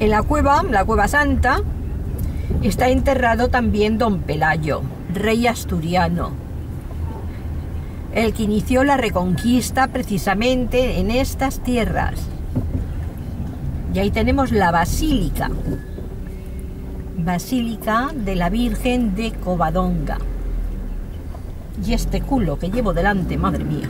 En la cueva, la cueva santa, está enterrado también don Pelayo, rey asturiano, el que inició la reconquista precisamente en estas tierras. Y ahí tenemos la basílica, basílica de la Virgen de Covadonga. Y este culo que llevo delante, madre mía.